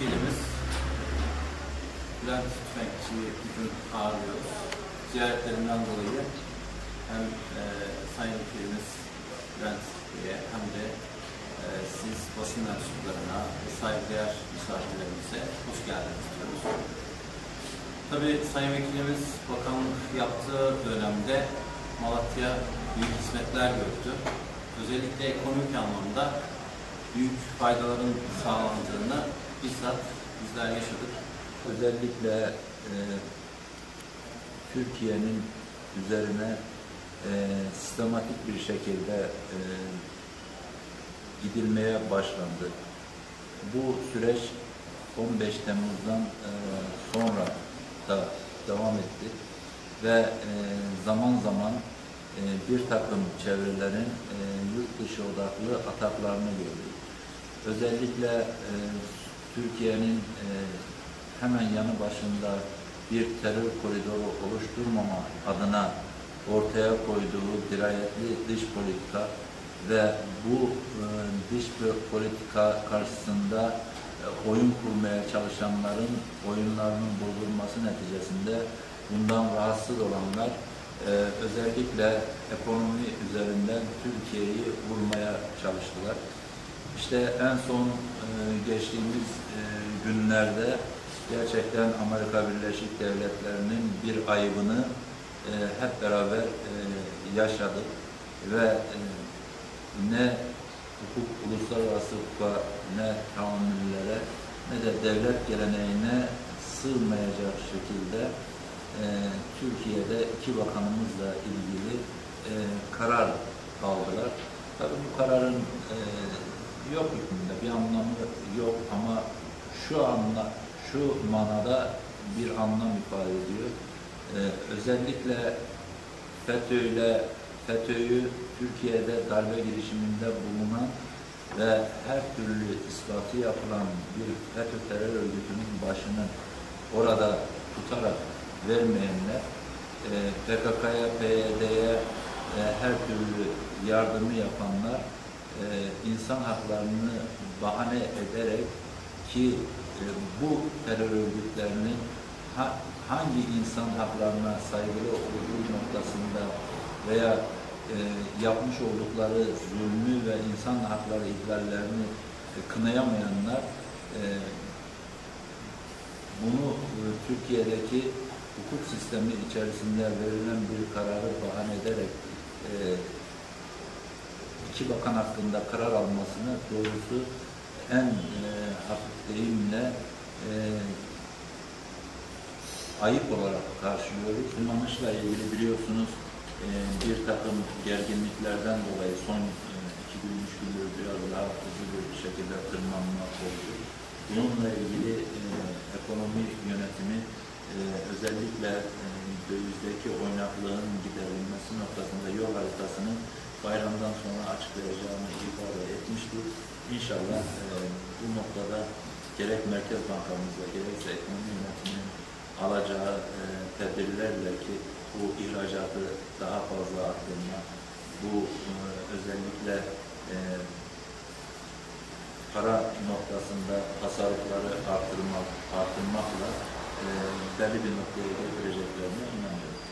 Bilimiz Bülent Tüfekçi'yi bugün ağırlıyoruz. Ziyaretlerinden dolayı hem e, Sayın Vekilimiz Bülent Bey'e hem de e, siz basın mensuplarına saygıdeğer misafirlerimize hoş geldiniz diyoruz. Tabii Sayın Vekilimiz bakanlık yaptığı dönemde Malatya büyük hizmetler gördü. Özellikle ekonomik anlamda büyük faydaların sağlandığını bizzat bizler yaşadık. özellikle e, Türkiye'nin üzerine e, sistematik bir şekilde e, gidilmeye başlandı. Bu süreç 15 Temmuz'dan e, sonra da devam etti ve e, zaman zaman e, bir takım çevrelerin e, yurt dışı odaklı ataklarını gördük. Özellikle e, Türkiye'nin hemen yanı başında bir terör koridoru oluşturmama adına ortaya koyduğu dirayetli dış politika ve bu dış politika karşısında oyun kurmaya çalışanların oyunlarının bozulması neticesinde bundan rahatsız olanlar e, özellikle ekonomi üzerinden Türkiye'yi vurmaya çalıştılar. İşte en son e, geçtiğimiz e, günlerde gerçekten Amerika Birleşik Devletleri'nin bir ayıbını e, hep beraber e, yaşadık ve e, ne hukuk, uluslararası hukuka, ne tahammüllere, ne de devlet geleneğine sığmayacak şekilde e, Türkiye'de iki bakanımızla ilgili e, karar aldılar. Tabii bu kararın e, yok hükmünde bir anlamı yok ama şu anla şu manada bir anlam ifade ediyor. Ee, özellikle FETÖ'yle FETÖ'yü Türkiye'de darbe girişiminde bulunan ve her türlü ispatı yapılan bir FETÖ terör örgütünün başını orada tutarak vermeyenler, e, PKK'ya, PYD'ye e, her türlü yardımı yapanlar, e, insan haklarını bahane ederek ki e, bu terör örgütlerinin ha, hangi insan haklarına saygılı olduğu noktasında veya e, yapmış oldukları zulmü ve insan hakları ihlallerini e, kınayamayanlar e, bunu Türkiye'deki hukuk sistemi içerisinde verilen bir kararı bahane ederek iki bakan hakkında karar almasını doğrusu en e, hafif deyimle ayıp olarak karşılıyoruz. Tırmanışla ilgili biliyorsunuz e, bir takım gerginliklerden dolayı son e, iki gün, üç gündür biraz daha hızlı bir şekilde tırmanma oldu. Bununla ilgili e, ekonomi yönetimi e, özellikle e, dövizdeki oynaklığın giderilmesi noktasında yol haritasını bayramdan sonra açıklayacağını ifade etmiştir. İnşallah e, bu noktada gerek Merkez Bankamızla gerekse ekonomi yönetiminin alacağı e, tedbirlerle ki bu ihracatı daha fazla arttırma, bu e, özellikle e, para noktasında tasarrufları arttırmak, arttırmakla e, belli bir noktaya getireceklerine inanıyorum.